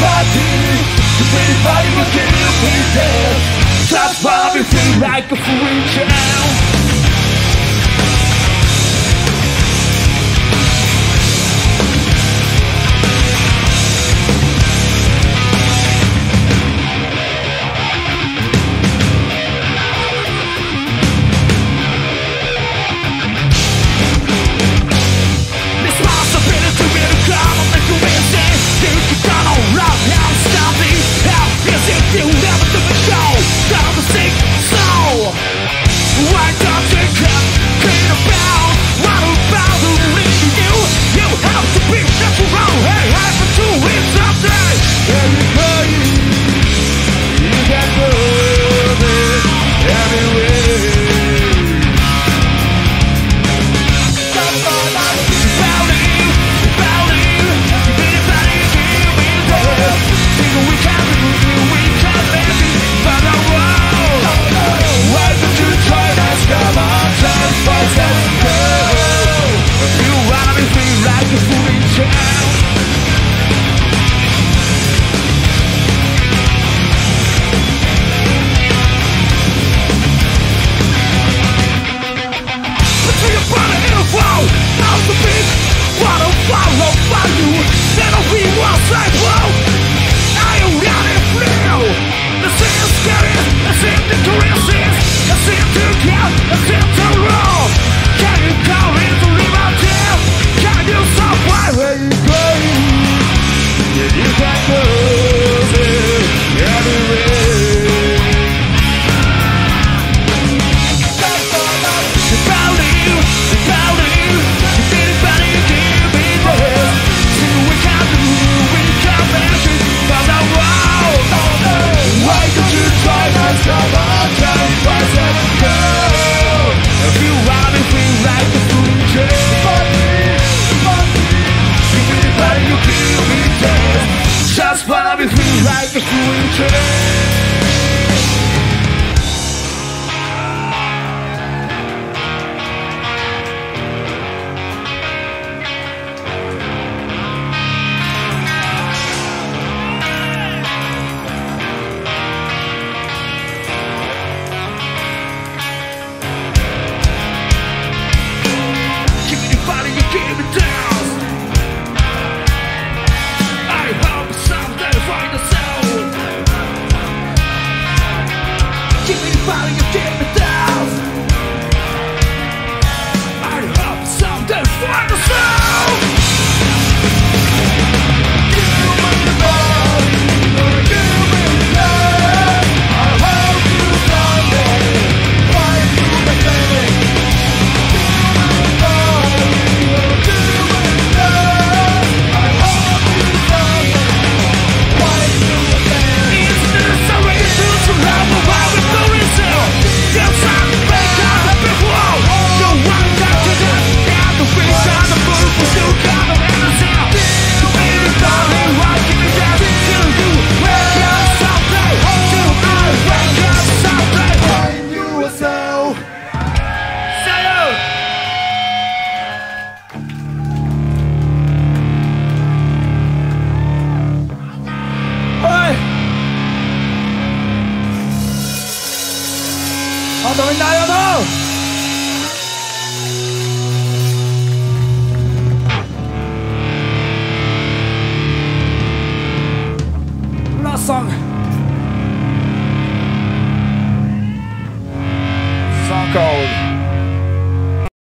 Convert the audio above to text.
party. If anybody was getting a That's why we feel like a free child Body is getting 本当みんなありがとうラスト